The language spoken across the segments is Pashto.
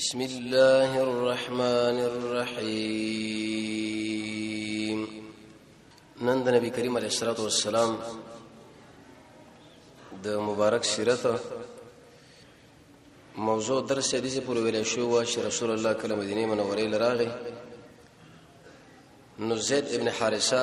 بسم الله الرحمن الرحیم نن د نبی کریم علیه الصلاه والسلام د مبارک سیرت موضوع درس دې چې پر ویل شو وا چې رسول الله کله مدینه منوره لراغه نو زید ابن حارثه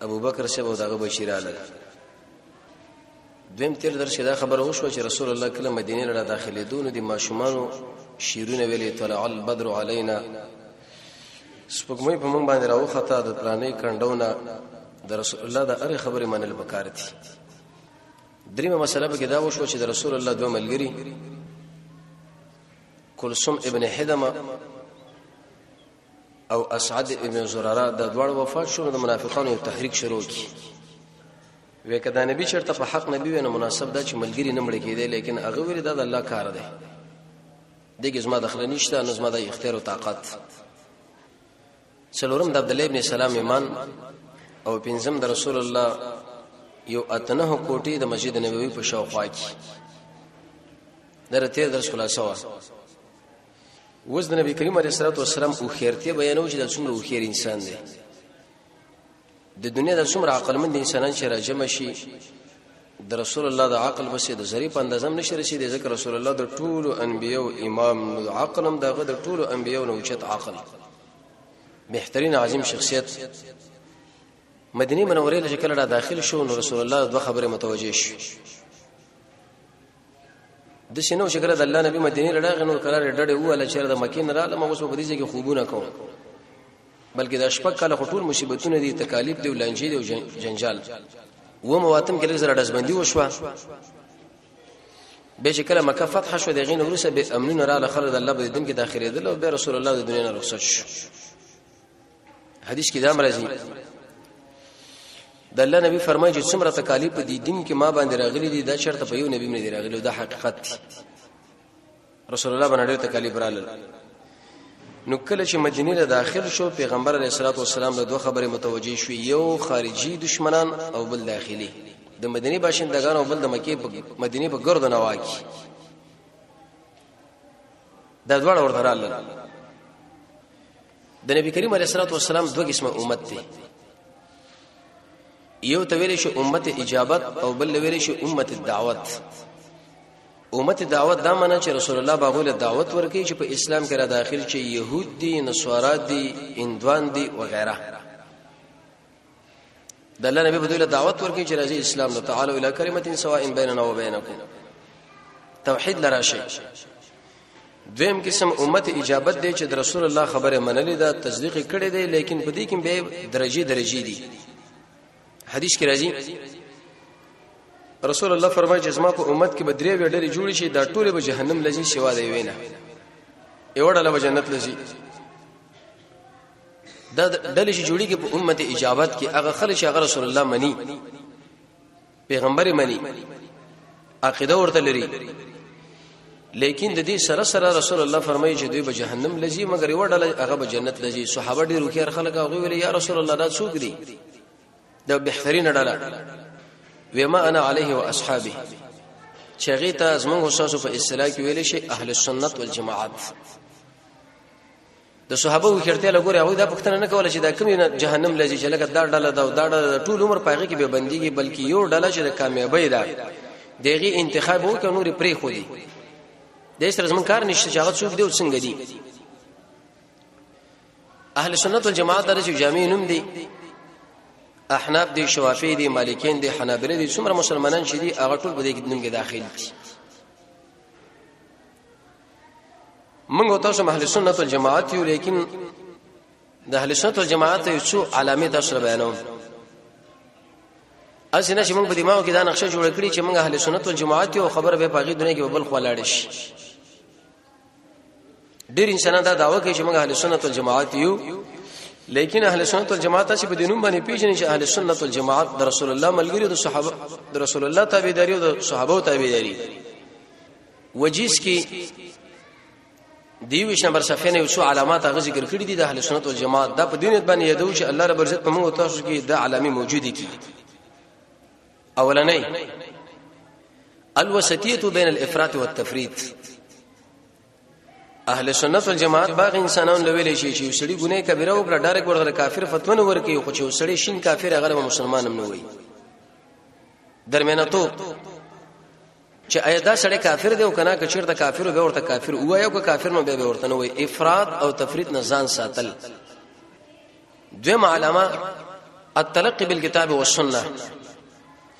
ابو بکر صاحب او دغه بچی رااله دویم تیر در شدا خبر او شو چې رسول الله کله مدینه لړه داخلي دونو د ماشومانو شیرونه ویلې طلع البدر علینا سپګمې په مونږ باندې راو خطا د پلانې کندونه د رسول الله د اره خبره منل پکار دي دریمه مسله به دا وشو چې د رسول الله دوه ملګری کلثوم ابن حدمه او اسعد ابن زراره د دوړ وفات شو د منافقانو یو تحریک شروع کی وې کدا نبی چرته په حق نبی ونه مناسب دا چې ملګری نه مړ کېدی لیکن هغه ویل دا د الله کار دی دغه زما دخل نشته نه زما د اختیار او طاقت څلورم د عبد الله ابن سلام ایمان او پنځم د رسول الله یو اتنه کوټي د مسجد نبوي په شاوخوا کې درته درس خلاصو وز د نبی کریم علیه الصلاه والسلام او خیرته بیانو چې د څومره او خیر انسان دی د دنیا د څومره عقلمند انسانان چې راجم شي د رسول الله د عقل بس د زری په اندازه هم نشي رسیدي ځکه رسول الله د ټولو انبیو امام نو عقل هم دغه د ټولو انبیو نو چت عقل بهترین عظیم شخصیت مدینه منوره له کله را داخل شو نو رسول الله دوه خبره متوجه شو د شنو شکر د الله نبی مدینه لړغه نور قرار ډډه واله چې د مکه نه رااله موږ په دې کې خوبونه کوم بلکې د شپږ کاله خټول مصیبتونه دي تکالیف دي لنجې دي جنجال و مواتم کې لږه رډسبندي وشوه به چې کله مکه فتح شو دغه نور سره به امنونه رااله خلک د الله په دین کې داخليدل او به رسول الله د دنیا نه رخصت شو حدیث کې دا مرزي د الله نبی فرمایي چې څومره تکالیف په دې دین کې ما باندې راغلي دي دا شرط په یو نبی باندې راغلي دا حقیقت دی رسول الله باندې ډېر تکالیف رااله نو کله چې مدینه له داخل شو پیغمبر علیه الصلاه والسلام له دوه خبرې متوجي شو یو خارجي دشمنان او بل داخلي د مدینه باشندگان او بل د مکه په مدینه په ګرد نه واکي دا دواړه ورته رااله د نبی کریم علیه الصلاه والسلام دوه قسمه امت دی یو ته ویل شي امت اجابت او بل ویل شي امت الدعوت امت دعوت دا معنی چې رسول الله باغو له دعوت ورکړي چې په اسلام کې را داخل شي يهود دي نصارا دي هندوان دي وغيرها د الله نبی په دوی دعوت ورکړي چې راځي اسلام له تعالی الی کلمت سواء بیننا و بینکم توحید لراشي دویم قسم امت اجابت دی چې د رسول الله خبره منلې ده تصدیق کړي دی لیکن په دې کې به درجه درجه دي حدیث کې راځي رسول الله فرمایي چې زما په امت کې به درې وړې جوړ شي دا ټول به جهنم لږی شوا دی وینه یو ډله به جنت لږی دا ډلې چې جوړیږي په امت اجابت کې هغه خلک چې هغه رسول الله مني پیغمبر مني عقیده ورته لري لیکن د دې سره سره رسول الله فرمایي چې دوی به جهنم لږي مګر یو ډله هغه به جنت لږي صحابه ډیر وکړ خلک هغه ویل یا رسول الله دا څوک دي دا بهترین ډله وما انا عليه واصحابي چغې ته زموږ استادو په اصطلاح کې ویل شي اهل سنت والجماعت د صحابه هوښیارتیا له ګورې هغوی دا پوښتنه نه کوله چې دا کومې جهنم لږې چې لکه دا ډله ده او دا ډله ده ټول عمر په هغې کې به بندېږي بلکې یو ډله چې د کامیابۍ ده د هغې انتخاب وکړه نورې پرېښودي دې سره زموږ کار نشته چې هغه څوک دی او څنګه دي اهل سنت والجماعت دا چې جامع نوم دي احناف دي شوافی دي مالکین دي حنابلې دي څومره مسلمانان چې دي هغه ټول په دې کې نوم کې داخل دي موږ تاسو اهل سنت والجماعت یو لیکن د اهل سنت والجماعت یو څو علامه تاسو بیانوم اسنه چې موږ په دماغ کې دا نقشه جوړ کړی چې موږ اهل سنت والجماعت یو خبر به پاګې دنیا کې بل خلاړ شي ډیر انسانان دا داوا کوي چې موږ اهل سنت والجماعت یو لیکن اهل سنت والجماعت چې په دینوم باندې پیژني چې اهل سنت والجماعت د رسول الله ملګری د صحابه د رسول الله تابعداري او د صحابه تابعداري وجیز کې دیوش نمبر صفحه نه وسو علامات هغه ذکر کړی دي د اهل سنت والجماعت دا په دینت باندې یادو چې الله رب عزت په موږ تاسو کې د علامه موجوده کی اولنې الوسطیه بین الافراط والتفرید اهل سنت والجماعت باغ انسانان لویل شي چې سړي ګناه کبیره او کړه ډایرک ورغره کافر فتوا نه ورکي خو چې سړي شین کافر هغه مسلمان هم نه وي درمیانه تو چې ایا دا سړی کافر دی او کنه که چیرته کافر به ورته کافر وایو که کافر نو به ورته نه وای افراط او تفرید نه ځان ساتل دویم علامه التلقي بالكتاب والسنه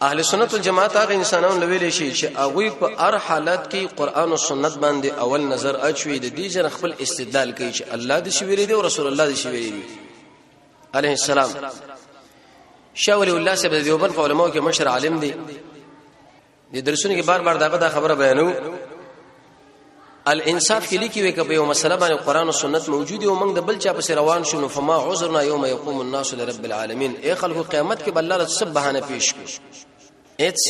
اهل سنت والجماعت هغه انسانان لویل شي چې هغه په هر حالت کې قران او سنت باندې اول نظر اچوي د دې جن خپل استدلال کوي چې الله دې شي ویلي دی او رسول الله دې شي ویلي دی عليه السلام شاول الله سبحانه دیوبن په علماو کې مشر عالم دی د درسونو کې بار بار داغه دا خبره بیانو الانصاف کې لیکي وي کبه یو مسله باندې قران او سنت موجود او موږ د بل چا په روان شونو فما عذرنا یوم یقوم الناس لرب العالمین اے خلکو قیامت کې بل الله سب بهانه پیش کو اټس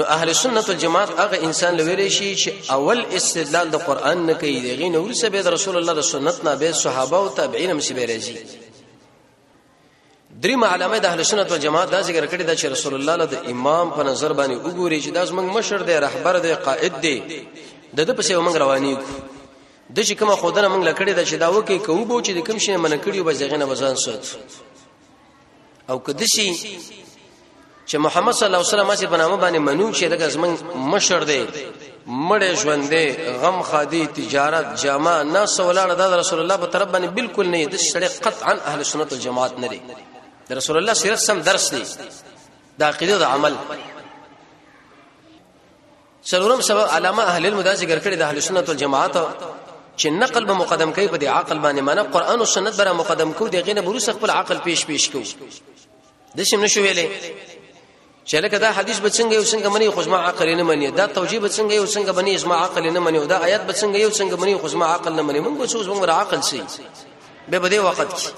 نو اهل سنت والجماعت هغه انسان لویل شي چې اول استدلال د قران نه کوي دغه نور سبه د رسول الله د سنت نه به صحابه او تابعین هم سبه راځي درې معلومه د اهل سنت والجماعت دا ذکر کړی دا چې رسول الله له امام په نظر باندې وګوري چې دا زمنګ مشر دی رهبر دی قائد دی د د پسې موږ رواني د چې کومه خودنه موږ لکړی دا چې دا وکي کوو بو چې د کوم شي من کړیو بزغنه بزان سوت او کدشي چې محمد صلی الله علیه وسلم چې بنامه باندې منو چې دغه زمون مشر دی مړ ژوند دی غم خادي تجارت جامع نه سولاړه د رسول الله په طرف باندې بالکل نه د شړې قطعا اهل سنت والجماعت نه دی د رسول الله سیرت سم درس دی د عقیده د عمل سلورم سبب علامه اهل المدا ذکر کړی د اهل سنت والجماعت چې نقل به مقدم کوي په عقل باندې معنی قران او سنت بره مقدم کوي دغه نه بروس خپل عقل پیش پیش کوي د شي نشو ویلې چې لکه دا حدیث به څنګه یو څنګه منی خو زما عقل نه منی دا توجیه به څنګه یو څنګه بنی زما عقل نه منی دا آیات به څنګه یو څنګه منی خو زما عقل نه منی موږ به څوز موږ عقل سي به بده وخت کې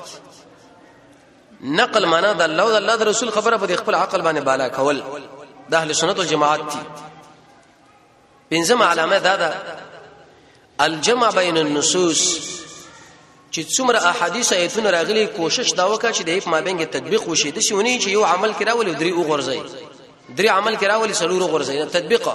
نقل معنا د الله او الله رسول خبره په خپل عقل باندې بالا کول د اهل سنت والجماعت دي پنځم علامه دا ده الجمع بین النصوص چې څومره احادیث ایتونه راغلي کوشش دا وکړه چې د یو مابین کې تطبیق وشي د شونی چې یو عمل کرا ولې درې وګرځي درې عمل کرا ولې سلور وګرځي تطبیق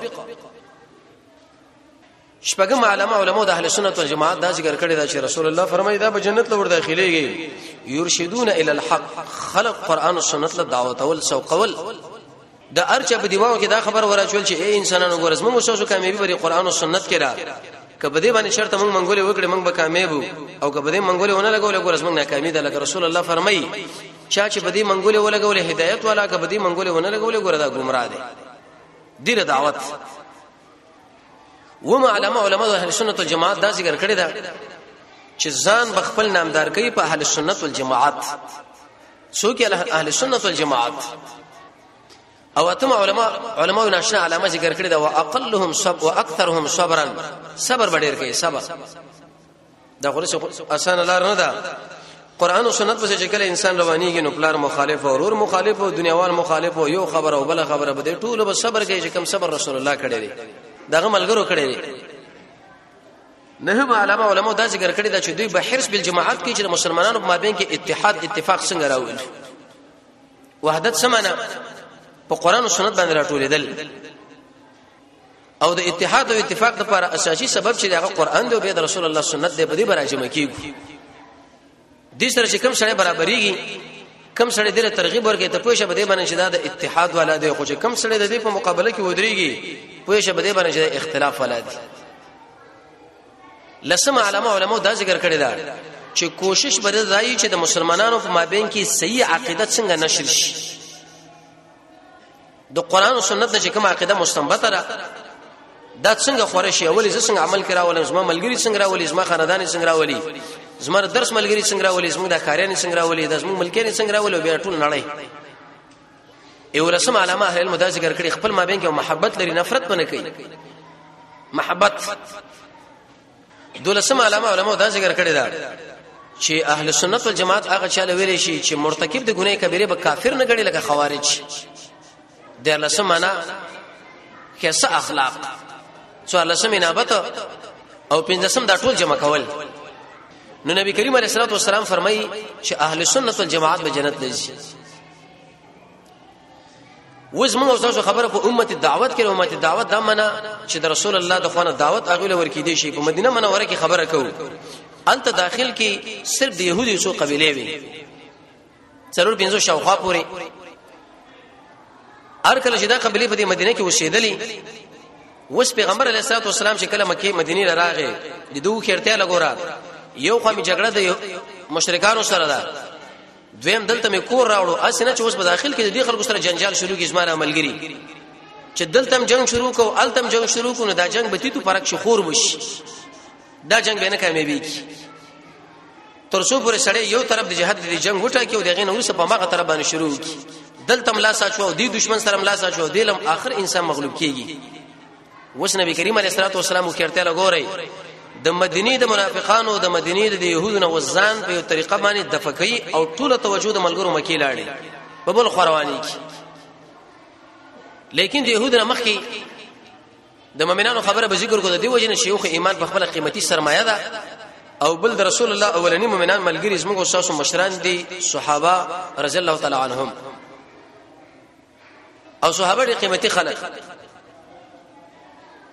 شپږم علماء علماء د اهل سنت والجماعت دا ذکر کړی دا چې رسول الله فرمایي دا به جنت لور داخليږي يرشدون الى الحق خلق قران او سنت له دعوت اول سو قول د ارچا په دیوان کې دا خبر وراچول چې اے انسانانو ګورز موږ شاسو کامیابی بری قران او سنت کې را کبه دې باندې شرط موږ منګولې وکړې موږ به کامیاب او کبه دې منګولې ونه لګولې ګورز موږ ناکامي ده لکه رسول الله فرمایي چا چې بدی منګولې ولګولې هدایت والا کبه دې منګولې ونه لګولې ګور دا گمراه دي دله دعوت و معلم علماء د اهل سنت والجماعت دا ذکر کړی دا چې ځان بخپل نامدار کوي په اهل سنت والجماعت څوک اهل سنت والجماعت او اتم علما علما ناشنا علامه ذکر کړی دا واقلهم صبر واكثرهم صبرا صبر ډیر کوي صبر دا خو اسان لار نه ده قران او سنت په چې کله انسان روانيږي نو پلار مخالف او رور مخالف او دنیاوال مخالف او یو خبر او بل خبره بده ټول به صبر کوي چې کم صبر رسول الله کړی دی دغه ملګرو کړی دی نهم علامه علماء دا ذکر کړی دا چې دوی به حرس بل جماعت کې چې مسلمانانو په مابین کې اتحاد اتفاق څنګه راوړي وحدت سمانه په قران او سنت باندې راټولېدل او د اتحاد او اتفاق لپاره اساسي سبب چې هغه قران دی او به رسول الله سنت دی په دې براجمه کیږي دې سره چې کم سړی برابرېږي کم سړی دله ترغیب ورکړي ته پوښه بده باندې چې دا د اتحاد والا دی خو چې کم سړی د دې په مقابله کې ودرېږي پوښه بده باندې چې د اختلاف والا دی لسم علماء علماء دا ذکر کړی دا چې کوشش بده ځای چې د مسلمانانو په مابین کې صحیح عقیدت څنګه نشر شي د قران او سنت چې کوم عقیده مستنبطه ده دا څنګه خوره شي اولی څنګه عمل کرا ولې زما ملګری څنګه راولي زما خاندان څنګه راولي زما درس ملګری څنګه راولي زما د کاریان څنګه راولي د زما ملکیان څنګه راولي بیا ټول نړۍ یو رسم علامه اهل علم دا ذکر کړي خپل مابین کې محبت لري نفرت پنه کوي محبت دولسم علامه علماء دا ذکر کړی دا چې اهل سنت والجماعت هغه چاله ویل شي چې مرتکب د ګناه کبیره به کافر نه ګڼي لکه خوارج د لسم معنا کیسه اخلاق څو لسم انابت او پنځم دا ټول جمع کول نو نبی کریم علیه الصلاه والسلام فرمایي چې اهل سنت والجماعت به جنت لږي وز موږ تاسو خبره په امت دعوت کې امت دعوت دا منه چې د رسول الله د خوانه دعوت اغله ورکې دي شي په مدینه منوره کې خبره کوو انت داخل کې صرف د يهودي سو قبيله وي ضرور بنزو شاوخوا پوري هر کله چې دا قبيله په مدینه کې وسیدلې وس پیغمبر علیه الصلاه والسلام چې کله مکه مدینه لراغه د دوه خیرته لګورا یو خو می جګړه د مشرکانو سره ده دویم دلته مې کور راوړو اسنه چې اوس په داخل کې د خلکو سره جنجال شروع کی زماره عملګری چې دلته جنگ شروع کو التم جنگ شروع کو نو دا جنگ به تیتو پرک شخور وشي دا جنگ به نه کامیابیږي تر څو پورې سړی یو طرف د جهاد د جنگ وټا کې او دغه نور څه په ماغه طرف باندې شروع کی دلته ملا ساچو دی دشمن سره ملا ساچو دیلم اخر انسان مغلوب کیږي اوس نبی کریم علیه الصلاه والسلام وکړته لګوري د مدینه د منافقانو د مدینه د يهودو نه وزان په طریقه باندې دفقي او ټول توجه د ملګرو مکی لاړي په بل خورواني کی لیکن د يهودو مخ کې د مؤمنانو خبره به ذکر کو د دی وجه نه شیوخ ایمان په خپل قیمتي سرمایه ده او بل د رسول الله اولنی مؤمنان ملګری زموږ استاد مشران دي صحابه رضی الله تعالی عنهم او صحابه ډېر قیمتي خلک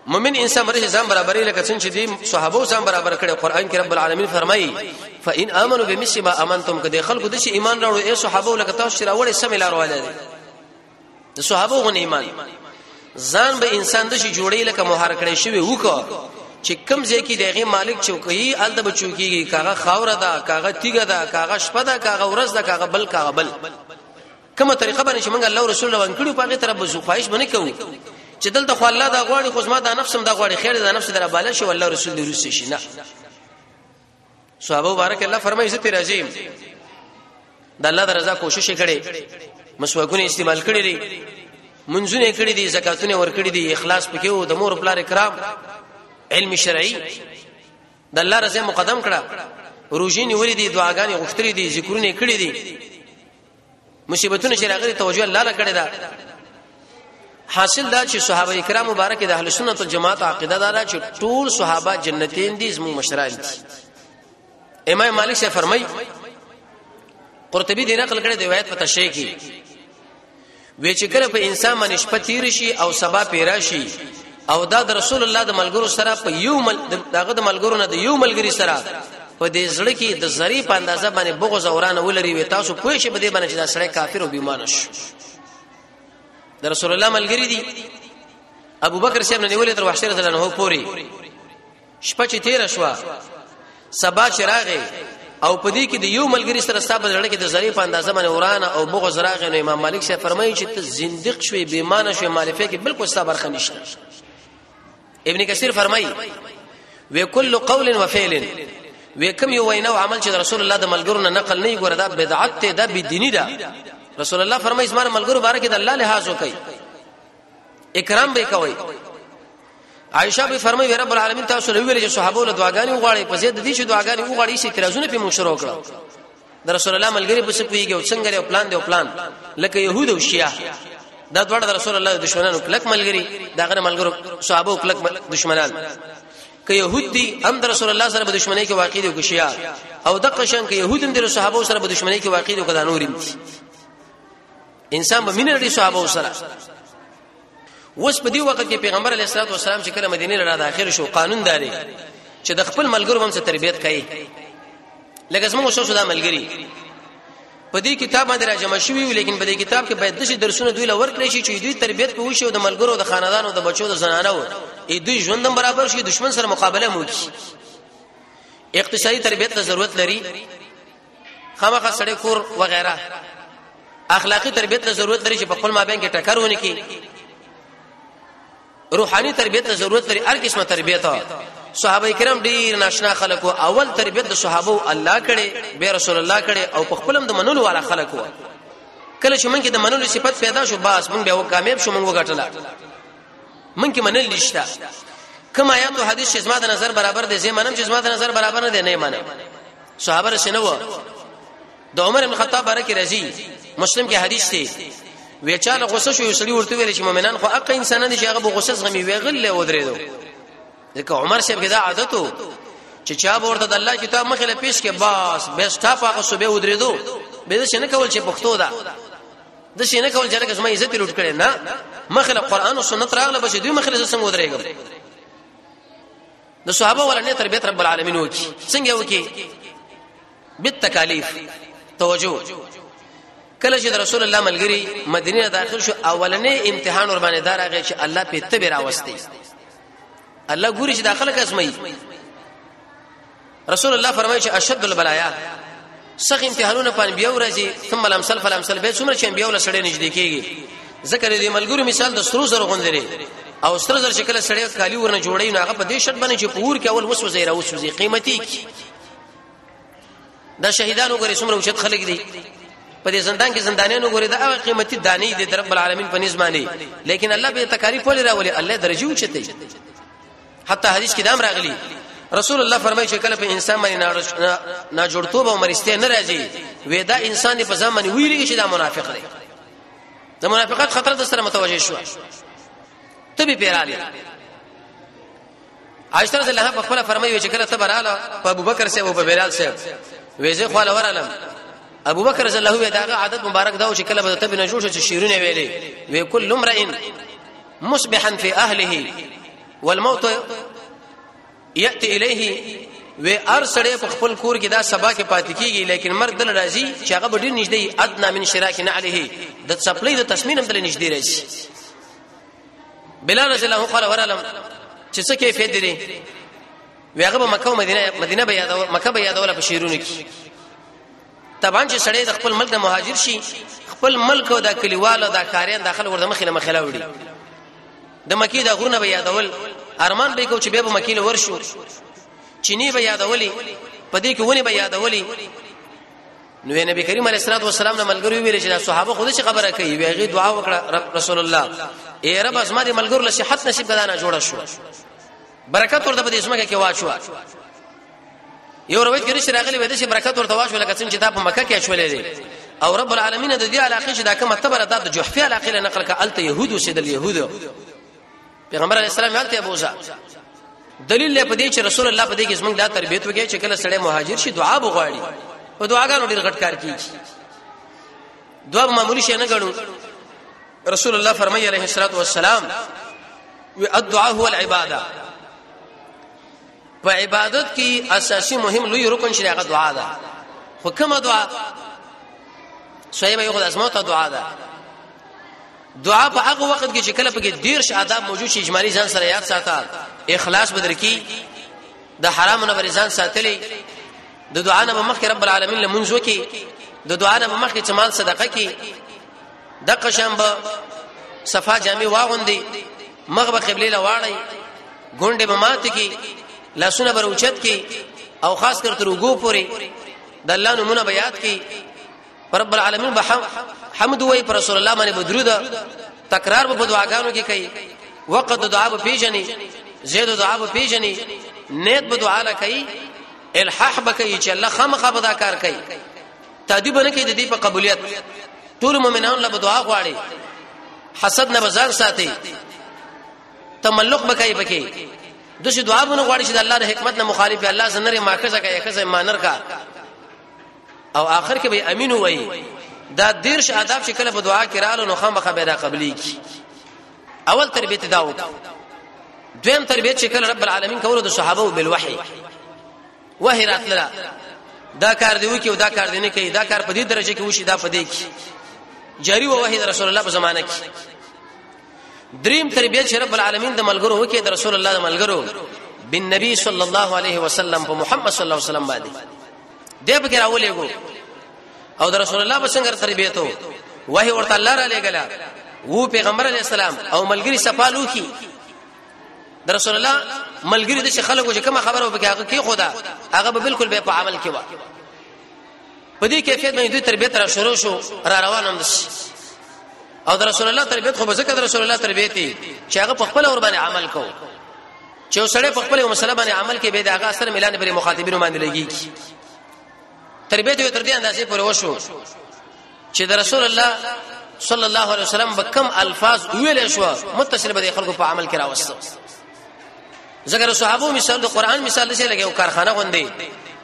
مؤمن انسان مرز ځان برابرې لکه څنګه چې دي صحابه ځان برابر کړي قران کې رب العالمین فرمایي فإن آمنوا بمثل ما آمنتم کده خلکو د شي ایمان راوړو اے صحابه لکه تاسو راوړې سم لار ولاله دي د صحابه غو ایمان ځان به انسان د شي جوړې لکه مهار کړي شوی وکړه چې کم ځای کې دغه مالک چوکي الته به چوکيږي کاغه خاور ده کاغه تیګه ده کاغه شپه ده کاغه ورځ ده کاغه بل کاغه بل کومه طریقه باندې چې موږ الله او رسول روان کړو په هغه طرف بزو خواهش باندې کوو چې دلته خو الله دا غواړي خو زما دا نفس هم دا غواړي خیر دا نفس در بالا شي والله رسول دې روسي شي نه صحابه مبارک الله فرمایي زه راځم د الله د رضا کوشش کړي مسواکونه استعمال کړي دي منځونه کړي دي زکاتونه ور کړي دي اخلاص پکې او د مور پلار کرام علم شرعي د الله رضا مقدم کړه روزي نیولې دي دعاګانې غوښتلې دي ذکرونه کړې دي مصیبتونه چې راغلي توجه الله لا کړی دا حاصل دا چې صحابه کرام مبارک د اهل سنت والجماعت عقیده دارا چې ټول صحابه جنتین دي زمو مشران دي امام مالک سے فرمای قرطبی دی نقل کړی دی روایت پتا شي کی وی چې کله په انسان باندې شپه تیر شي او سبا پیرا شي او دا د رسول الله د ملګرو سره په یو مل دغه د ملګرو نه د یو ملګری سره په دې زړه کې د زری په اندازه باندې بغض اورانه ولري وي تاسو پوه شئ په دې باندې چې دا سړی کافر او بیمان شو د رسول الله ملګری دي ابو بکر صاحب نه نیولې تر وحشر رضی الله عنه پوري شپه چې تیر شوه سبا چې راغې او په دې کې د یو ملګری سره ستاسو ځړه کې د زری په اندازه باندې ورانه او بغض راغې نو امام مالک شه فرمایي چې ته زندق شوې بې مان شوې مالفه کې بالکل ستاسو برخه نشته ابن کثیر فرمایي وکل قول وفعل وکم یو وینا او عمل چې رسول الله د ملګرو نه نقل نه ګوره دا بدعت ته دا بدینی ده رسول الله فرمایي زماره ملګرو باره کې د الله لحاظ وکړي اکرام به کوي عائشه به فرمایي رب العالمین تاسو له ویل چې صحابه له دعاګانې وغواړي په زید دي چې دعاګانې وغواړي چې اعتراضونه په موږ شروع کړو د رسول الله ملګری په څه پیږي او څنګه له پلان دی او پلان لکه يهود او شیعه دا دوړ د رسول الله دشمنانو کلک ملګری دا غره ملګرو صحابه کلک دشمنان که يهود دي هم د رسول الله سره په دشمنی کې واقع دي او شیعه او د قشن کې يهود هم د صحابه سره په دشمنی کې واقع دي او کدا نورین دي انسان به مینه لري صحابه سره وس په دې وخت کې پیغمبر علیه الصلاه والسلام چې کله مدینه لرا داخل شو قانون داري چې د خپل ملګرو هم څه تربيت کوي لکه زموږ شو دا ملګری په دې کتاب باندې راجمع شوی وي لیکن په دې کتاب کې باید دشي درسونه دوی لور کړی شي چې دوی تربيت په وشي او د ملګرو د خاندانو د بچو د زنانو ای دوی ژوندم برابر شي دشمن سره مقابله مو کی اقتصادي تربيت ته ضرورت لري خامخا سړی کور وغیرہ اخلاقی تربیت ته ضرورت لري چې په خپل مابین کې ټکر ونی کی روحاني تربیت ته ضرورت لري هر قسمه تربیت صحابه کرام ډیر ناشنا خلکو اول تربیت د صحابه الله کړي به رسول الله کړي او په خپلم د منلو والا خلکو کله چې مونږ کې د منلو صفت پیدا شو باس مونږ به کامیاب شو مونږ وګټل مونږ کې منل نشته کما یا تو حدیث چې زما د نظر برابر دی زه منم چې زما د نظر برابر نه دی نه منم صحابه رسې نه و د عمر بن خطاب باره کې راځي مسلم کې حدیث دی وی چاله غوسه شو یوسړي ورته ویل چې مؤمنان خو اق انسان دي چې هغه به غوسه زغمي وی غل له ودرېدو ځکه عمر شپ کې دا عادت وو چې چا ورته د الله کتاب مخې له پیش کې باس بیسټا پاکه صبح ودرېدو به څه نه کول چې پښتو دا د شي نه کول چې لکه زما عزت لوټ کړي نه مخله قران او سنت راغله بچي دوی مخله څنګه ودرېږم د صحابه ولنې تربیت رب العالمین وکي څنګه وکي بالتکالیف توجه کله چې رسول الله ملګری مدینه داخل شو اولنې امتحان ور باندې دار هغه چې الله په تبه راوستي الله ګوري چې داخله کسمه رسول الله فرمایي چې اشد البلایا سخت امتحانونه په انبیو راځي ثم الامثل فالامثل به څومره چې انبیو له سړی نږدې کیږي ذکر دې ملګرو مثال د سترو زر غوندري او سترو زر شکل سړی کالی ورنه جوړي نه هغه په دې شرط باندې چې پور کې اول وسو زیره وسو زی قیمتي کی دا شهیدانو غري څومره وشت خلک دي په دې زندان کې زندانیانو غري دا هغه قیمتي دانی دي در رب العالمین په نظم باندې لیکن الله به تکالیف ولې راولي الله درجه اوچته حتی حدیث کې دام راغلی رسول الله فرمایي چې کله په انسان باندې نه جوړتوب او مرسته نه راځي وې دا انسان په ځان باندې ویلي چې دا منافق دی د منافقت خطر د سره متوجه شو ته به پیراله عائشہ رضی الله په خپل فرمایي چې کله ته براله په ابوبکر سره او په بلال سره وېزه خو لورالم ابو بکر رضی الله عنه داغه عادت مبارک دا چې کله به ته بنه جوړ شې شیرونه ویلې وې کل امرئن مصبحا في اهله والموت ياتي اليه و ار سړی په خپل کور کې دا سبا کې پاتې کیږي لیکن مرګ دل راځي چې هغه ډیر نږدې ادنا من شراک نه عليه د چپلې د تسمین هم دل نږدې راځي بلال رضی الله قال ورلم چې څه کیفیت دی وی هغه مکه او مدینه مدینه به یادو مکه به یادول په شیرونو کې طبعا چې سړی د خپل ملک نه مهاجر شي خپل ملک او د کلیوالو د کاریان داخل ورته مخې له مخې لاوړي د مکی د غرونه به یادول ارمان به کو چې به مکی له ورشو چینی به یادولې په دې کې ونی به یادولې نو نبی کریم علیه الصلاه والسلام نه ملګری ویل چې صحابه خود شي خبره کوي ویغه دعا وکړه رسول الله اے رب از ما دې ملګرو له صحت نصیب کړه نه جوړ شو برکت ورته په دې سمګه کې واچو یو روایت کې نشي راغلی وې د شي برکت ورته واچو لکه څنګه چې دا په مکه کې شولې دي او رب العالمین د دې علاقې چې دا کومه تبره د جحفه علاقې له نقل کړه الته يهود او سید اليهود پیغمبر علی السلام یالته بوزا دلیل له پدې چې رسول الله پدې کې زمونږ دا تربيت وکړي چې کله سړی مهاجر شي دعا بغواړي او دعاګانو ډیر غټ کار کوي دوه معمولی شي نه غنو رسول الله فرمایي عليه الصلاه والسلام وی الدعاء هو العباده په عبادت کې اساسي مهم لوی رکن شي هغه دعا ده خو کومه دعا صحیح یو خدای اسمو ته دعا ده دعا په هغه وخت کې چې کله پکې ډیر ش آداب موجود شي اجمالی ځان سره یاد ساته اخلاص بدر کی د حرام نه ځان ساتلی د دعا نه مخکې رب العالمین لمونځ وکي د دعا نه مخکې چې مال صدقه کی د قشم به صفا جامع واغوندي مغ به قبله لواړی ګونډه به مات کی لاسونه بر اوچت کی او خاص کر تر وګو پوري د الله نمونه به یاد کی رب العالمین به حمد وای پر رسول الله باندې بدرود تکرار په دعاګانو کې کوي وقت دعا به پیژني زید دعا به پیژني نیت به دعا نه کوي الحاح به کوي چې الله خامخا به دا کار کوي تادیب نه کوي د دې په قبولیت ټول مؤمنان له دعا غواړي حسد نه بزان ساتي تملق به کوي پکې د شي دعا بونه غواړي چې د الله د حکمت نه مخالف الله سره نه ماکه ځکه یې خزه مانر کا او آخر کې به امين وای دا دیرش آداب چې کله په دعا کې رالو نو خامخا به دا قبلي کی اول تربیت دا وکړه دویم تربیت چې کله رب العالمین کولو د صحابه او بالوحي وحي راتله دا کار دی وکي او دا کار دی نه کوي دا کار په دې درجه کې وشي دا په دې کې جاری و وحي رسول الله په زمانه کې دریم تربیت چې رب العالمین د ملګرو وکي د رسول الله د ملګرو بن نبی صلی الله علیه وسلم په محمد صلی الله علیه وسلم باندې دی په کې راولېګو او د رسول الله په څنګه تربیته وو وحي ورته الله را لېګلا وو پیغمبر علی السلام او ملګری صفالو کی د رسول الله ملګری د خلکو چې کوم خبره وکړي هغه کې خدا هغه به بالکل به په عمل کې و په دې کیفیت باندې دوی تربیت را شروع شو را روان هم شي او د رسول الله تربیت خو به ذکر رسول الله تربیت چې هغه په خپل اور باندې عمل کو چې وسړی په خپل مسله باندې عمل کې به د هغه اثر ملان پر مخاطبینو باندې لګي تربیت یو تر دې اندازې پورې وشو چې د رسول الله صلی الله علیه وسلم بکم الفاظ ویل شو متصل به خلکو په عمل کې راوستو ذکر صحابو مثال د قران مثال څه لګي او کارخانه غوندي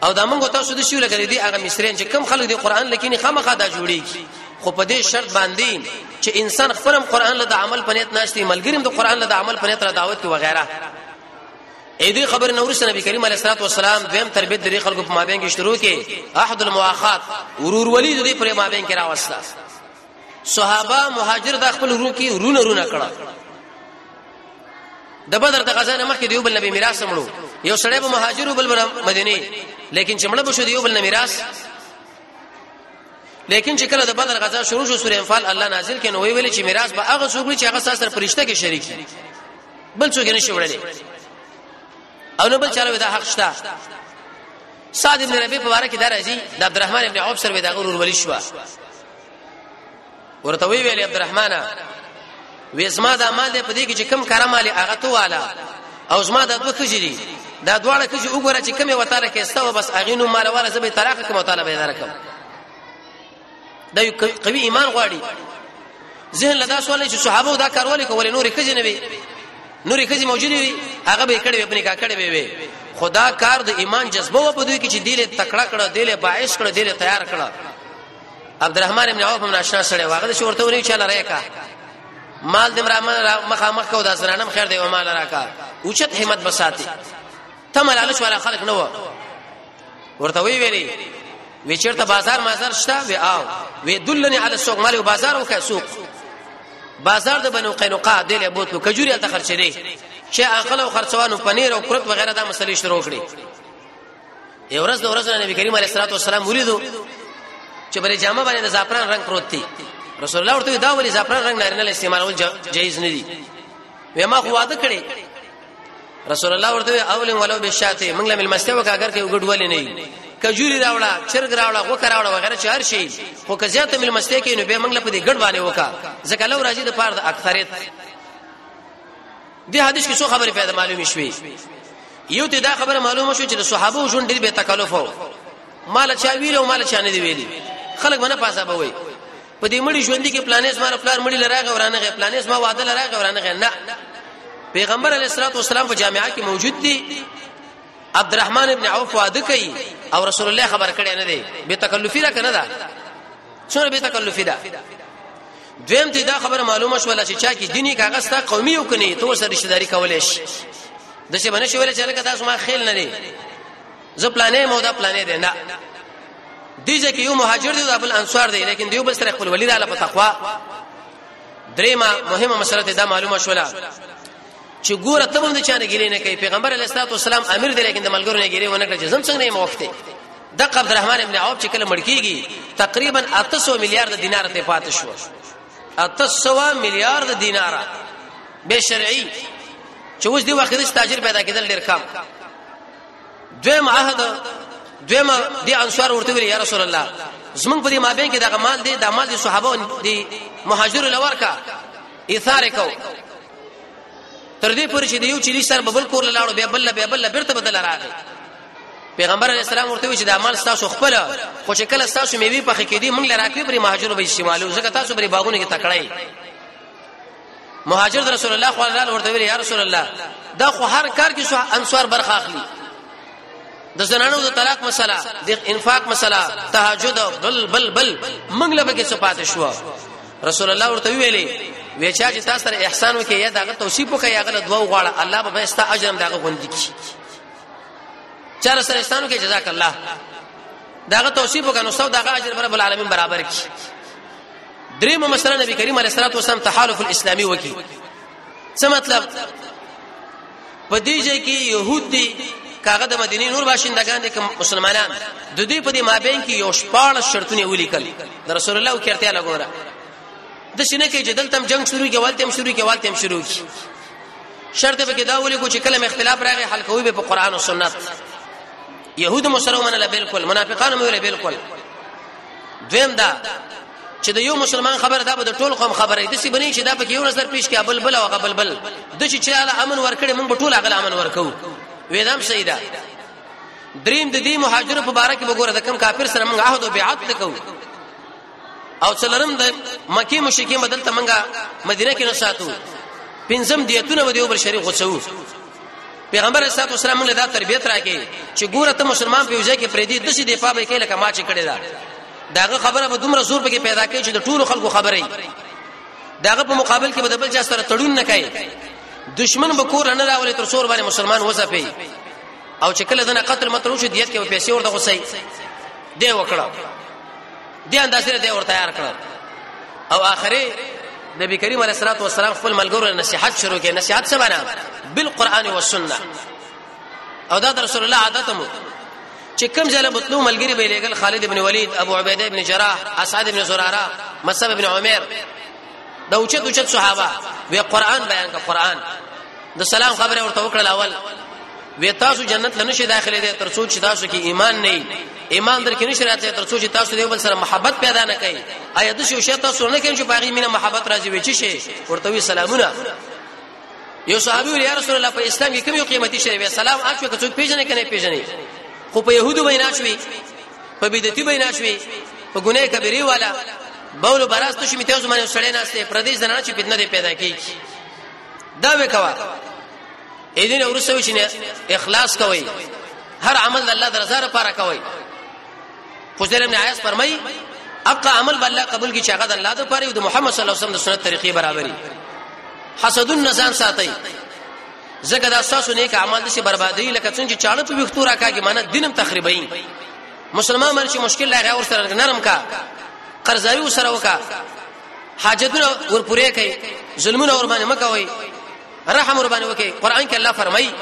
او دا موږ تاسو د شیو لګري دي هغه مصریان چې کم خلک د قران لکینی خامخا دا جوړیږي خو په دې شرط باندې چې انسان خپل قرآن له عمل په نیت ناشتي ملګریم د قرآن له عمل په نیت را دعوت کې وغیرہ اې دې خبر نور سره نبی کریم علیه الصلاه والسلام دیم تربیت د خلکو په مابین کې شروع کې احد المواخات ورور ولی دې پر مابین کې راوستا صحابه مهاجر د خپل ورو کې رونه رونه کړه د بدر د غزا نه مخکې دیو بل نبی میراث مړو یو سړی به مهاجر بل مدینه لیکن چې مړ بشو دیو بل نه میراث لیکن چې کله د بدر غزا شروع شو سورې انفال الله نازل کینو وی ویل چې میراث به هغه څوک چې هغه سره پرشته کې شریک دي بل څوک نه شي وړلې او نو بل چاله دا حق شته سعد ابن ربيع په واره کې دا راځي د عبدالرحمن ابن عوف سره دا غرور ولي شو ورته وی ویل عبدالرحمن وې زما د مال په دې کې چې کم کارا مال هغه تو والا او زما د دوه کجې دي دا دواړه کجې وګوره چې کمه وتاره کې استو بس هغه نو مال والا زبې طلاق کوم تعالی به درکم دا یو قوي ایمان غواړي ذهن لدا سوال چې صحابه دا کارول کول نور کجې نه وي نور کجې موجود وي هغه به کړي په نکاح کړي وي خدا کار د ایمان جذبه و په دوی کې چې دیله تکړه کړه دیله باعث کړه دیله تیار کړه عبدالرحمن ابن عوف من آشنا سره واغله چې ورته ونی چاله راکا مال دمرا مخه مخ کو دا زنانم خیر دی او مال راکا اوچت همت بساتی ته ملالش والا خلق نه و ورته وی ویلی وی چیرته بازار مازار شته وی آو وی دلنی علی سوق مال او بازار وکه سوق بازار د بنو قینقاع دله بوتلو کجوري ته خرچې دي چې اخلو خرڅوانو پنیر او کرت وغیرہ دا مسلې شروع کړي یو ورځ د ورځ نبی کریم علیه الصلاه والسلام ولیدو چې بلې جامه باندې د زعفران رنگ پروت دی رسول الله ورته دا ولې زعفران رنگ نارینه له استعمالول جایز نه دی وې ما خو واده کړی رسول الله ورته اول ولو بشاته موږ له ملمسته وکړه اگر کې وګډ ولې نه کجوري راوړه چرګ راوړه غوکه راوړه وغیرہ چې هر شي خو که زیاته ملمسته کې نو به موږ له پدې ګډ باندې وکړه ځکه لو راځي د پاره د اکثریت دې حدیث کې څو خبرې پیدا معلومې شوې یو ته دا خبره معلومه شو چې د صحابه ژوند ډېر به تکلف وو مال چا ویل او مال چا نه دی ویلي خلک باندې پاسه به وي په دې مړي ژوند کې پلانېس مار پلان مړي لراغه ورانه غي پلانېس ما وعده لراغه ورانه غي نه پیغمبر علیه الصلاه والسلام په جامعه کې موجود دي عبدالرحمن ابن عوف وعده کوي او رسول الله خبر کړي نه دی به تکلفي را کنه دا څوره به تکلفي ده دویم ته دا خبره معلومه شوله چې چا کې دیني کاغذ تا قومي یو کني تو سره رشتہ داری کولې شي د څه باندې شوله چې لکه تاسو ما خیل نه لري زه پلانې مو دا پلانې دی نه دیږي کې یو مهاجر دی او بل انصار دی لیکن دیو بل سره خپل ولید علی په تقوا درېما مهمه مسله ته دا معلومه شوله چې ګوره ته هم د چانه ګیلې نه کوي پیغمبر علیه الصلاه والسلام امیر دی لیکن د ملګرو نه ګیلې ونه کړ چې زم څنګه یې موفته د عبد الرحمن ابن عوف چې کله مړ کیږي تقریبا 800 میلیارډ دینار ته پاتې شو 800 میلیارډ دینار به شرعي چې اوس دی وخت د تاجر پیدا کېدل ډیر کم دویم عهد دویم دی انصار ورته ویل یا رسول الله زمونږ په دې مابین کې دغه مال دی د مال دي صحابه دي مهاجر لور کا ایثار کو تر دې پورې چې د یو چلی سر ببل کور لاړو بیا بل بیا بل بیرته بدل راغی پیغمبر علی السلام ورته وی چې د عمل تاسو خپل خو چې کله تاسو میوي پخې کېدی موږ لراکې پرې مهاجر به استعمالو ځکه تاسو پرې باغونه کې تکړای مهاجر رسول الله صلی الله علیه ورته ویل یا رسول الله دا خو هر کار کې انصار برخه اخلي د زنانو د طلاق مسله د انفاق مسله تهجد بل بل بل منګله به کې صفات شو رسول الله ورته ویلې وی چا چې تاسو سره احسان وکي یا داغه توصیف وکي هغه دوه غواړه الله به ستا اجر هم داغه غوندي کی چا سره احسان وکي جزاک الله داغه توصیف وکړو سو داغه اجر رب العالمین برابر کی دریم مسله نبی کریم علیه الصلاه والسلام تحالف الاسلامی وکي څه مطلب په دې ځای کې يهود دي کاغه د مدینه نور باشندگان دي کوم مسلمانان د دوی په دې مابین کې یو شپاړس شرطونه ولیکل د رسول الله او کړتیا لګوره د شنه کې چې دلته جنگ شروع کې والته هم شروع کې والته هم شروع کې شرط به کې دا ولي کو چې کلم اختلاف راغی حل کوي به په قران او سنت يهود مسلمانان له بالکل منافقان مې له بالکل دویم دا چې د یو مسلمان خبره دا به د ټول قوم خبره دي چې بنې چې دا پکې یو نظر پیش کې ابل بل او غبل بل د چې چې الله امن ورکړي موږ به ټول هغه امن ورکو وېدام سیدا دریم د دې مهاجر په باره کې وګوره د کم کافر سره موږ عهد او بیعت وکړو او څلرم د مکی مشرکین بدل ته موږ مدینه کې نه ساتو پنځم دیتونه و دیو بر شریک غوڅو پیغمبر صلی الله علیه وسلم له دا تربیت راکې چې ګوره ته مسلمان په وجه کې پرې دې د څه دفاع به کې لکه ما چې کړی دا داغه خبره به دومره زور پکې پیدا کوي چې د ټولو خلکو خبرې داغه په مقابل کې به د بل چا سره تړون نه کوي دشمن به کور نه راولي تر څور باندې مسلمان وځپي او چې کله دنه قتل مترو شو دیت کې پیسې ورته غوسي دی وکړه دی اندازې دی ورته تیار کړ او اخري نبی کریم علیه الصلاه والسلام خپل ملګرو نصيحت شروع کړي نصيحت څه معنا بالقران والسنه او دا رسول الله عادت مو چې کوم ځله بتلو ملګری به لګل خالد ابن ولید ابو عبیده ابن جراح اسعد ابن زراره مصعب ابن عمر دا اوچت اوچت صحابه وی قران بیان کا قران د سلام خبره ورته وکړه اول وی تاسو جنت لنه شي داخله دي تر څو چې تاسو کې ایمان نه ایمان در کې نشي راځي تر څو چې تاسو دیو بل سره محبت پیدا نه کړئ ایا د شو شته تاسو نه کېږي چې باغی مینه محبت راځي وی چې شي ورته وی سلامونه یو صحابي ویل یا رسول الله په اسلام کې کوم یو قیمتي شی وي سلام اچو که څوک پیژنې کنه پیژنې خو په يهودو وینا شوي په بدعتي وینا شوي په ګناه کبیره والا بولو براز ته شمه ته زمانه سړی ناشته پردیس زنانه چې بدنه پیدا کیږي دا وکوا اذن ورسوي چې اخلاص کوي هر عمل الله درزه لپاره کوي فضیل ابن عیاض فرمای اقا عمل بل الله قبول کی چاغه د الله د پاره او د محمد صلی الله علیه وسلم د سنت طریقې برابرۍ حسد النزان ساتي زګه دا ساسو نیک اعمال دي بربادي لکه څنګه چې چاړه په وختو راکا کې معنی دینم تخریبای مسلمان من چې مشکل لري اور سره نرم کا قرضاوی ور سره وکا حاجتونه ور پوره کوي ظلمونه ور باندې مکوي رحم ور باندې وکي قران کې الله فرمایي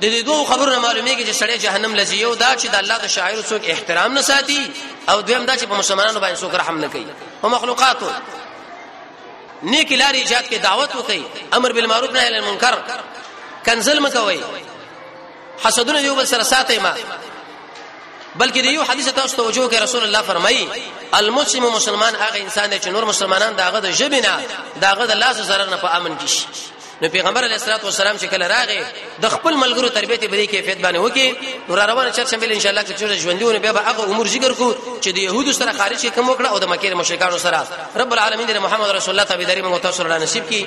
د دې دوه خبرو نه معلومیږي چې سړی جهنم لځي یو دا چې د الله د شاعر څوک احترام نه ساتي او دویم دا چې په مسلمانانو باندې څوک رحم نه کوي او مخلوقاتو نیک لارې ایجاد کې دعوت وکړي امر بالمعروف نهی عن المنکر کنزل مکوي حسدونه یو بل سره ساتي ما بلکې د یو حدیث تاسو ته وجو کې رسول الله فرمایي المسلم مسلمان هغه انسان دی چې نور مسلمانان داغه د ژبې نه داغه د لاس زره نه په امن کې شي نو پیغمبر علیه الصلاه والسلام چې کله راغی د خپل ملګرو تربیت په دې کیفیت باندې وکي نو را روانه چرچ مل ان شاء الله چې چیرې ژوندونه به هغه امور ذکر کو چې د يهودو سره خارج کوم وکړه او د مکه د مشرکانو سره رب العالمین د محمد رسول الله تابعداري موږ تاسو سره نصیب کړي